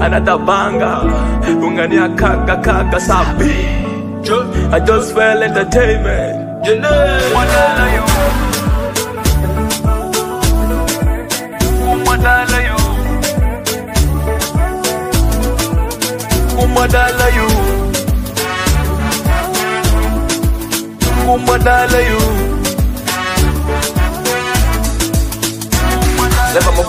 anatabanga ungania kaga kaga sabi I just feel entertainment you know what are you umadala you umadala you umadala you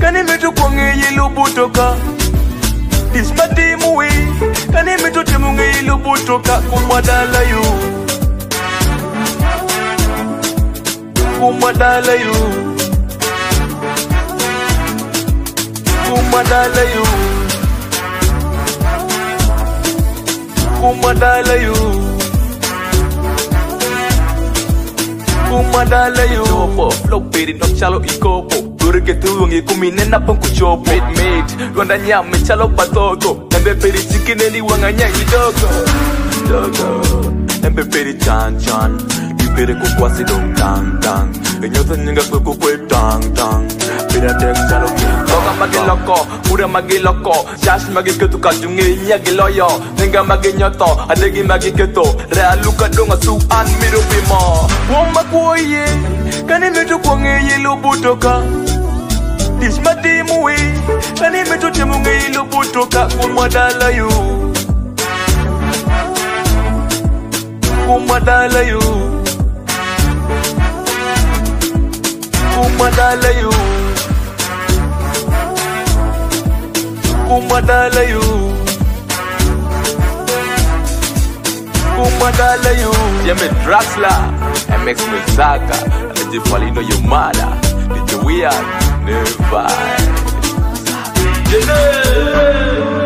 kani mitu kwang'eyilu butoka dismatimuwi kani mitu timung'eyilu butoka kumwadalayu kumwadalayu kumwadalayu kumwadalayu kumwadalayu lopo lopiri nokchalo ikopo Dure ke tu wangi kumi ne na pong kucho pit mate. Gonda nya me chalo patoko. Embe peri chicken ne ni wanga nya idoko. Idoko. Embe peri chan chan. Ipere ku kwasi dong dang dang. Enyo sa nyinga ku ku kwe dang dang. Pira tek chalo ki. Toka magi loko. Ure magi loko. Jash magi ketu ka jungi nya gi loyo. Nenga magi nyoto. Adegi magi keto. Realuka dong asu an miru bimo. Wong makuoye. Kanin lo chukwa ngeye lo butoka. Wong makuoye. Dishmati mui Nani mechote munge ilo putoka kumwadala yu Kumwadala yu Kumwadala yu Kumwadala yu Kumwadala yu yame Draxler MX Mizaka Nijifalino yu mada Nijiwiana nearby. Yeah.